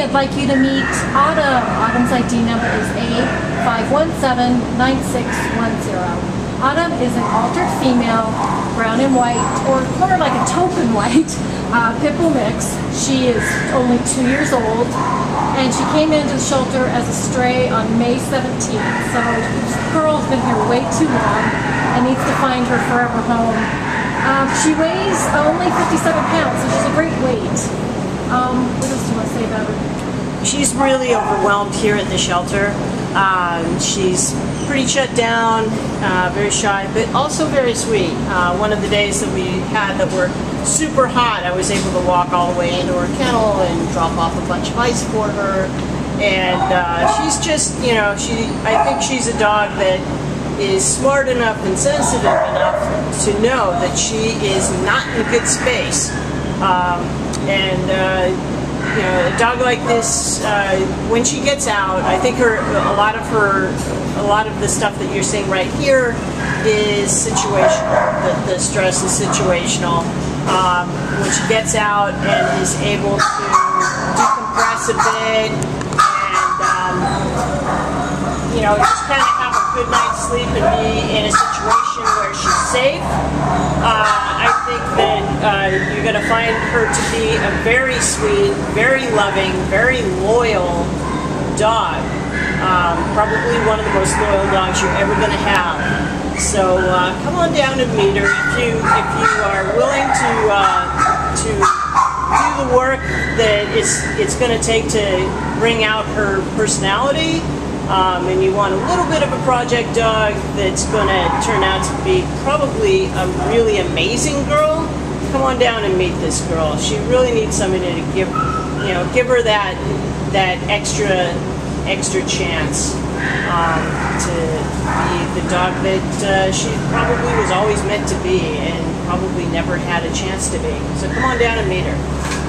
I'd like you to meet Autumn. Autumn's ID number is A5179610. Autumn is an altered female, brown and white, or more like a taupe white, uh, pit bull mix. She is only two years old, and she came into the shelter as a stray on May 17th. So this girl's been here way too long and needs to find her forever home. Um, she weighs only 57 pounds, so she's a great weight. Um, She's really overwhelmed here at the shelter. Um, she's pretty shut down, uh, very shy, but also very sweet. Uh, one of the days that we had that were super hot, I was able to walk all the way into her kennel and drop off a bunch of ice for her. And uh, she's just, you know, she. I think she's a dog that is smart enough and sensitive enough to know that she is not in a good space. Um, and you know, a dog like this, uh, when she gets out, I think her a lot of her, a lot of the stuff that you're seeing right here is situational. The, the stress is situational. Um, when she gets out and is able to decompress a bit and um, you know just kind of have a good night's sleep and be in a situation where she's safe. Uh, I think that uh, you're going to find her to be a very sweet, very loving, very loyal dog. Um, probably one of the most loyal dogs you're ever going to have. So uh, come on down and meet her if you if you are willing to uh, to do the work that it's it's going to take to bring out her personality. Um, and you want a little bit of a project dog that's going to turn out to be probably a really amazing girl, come on down and meet this girl. She really needs somebody to give, you know, give her that that extra extra chance um, to be the dog that uh, she probably was always meant to be and probably never had a chance to be. So come on down and meet her.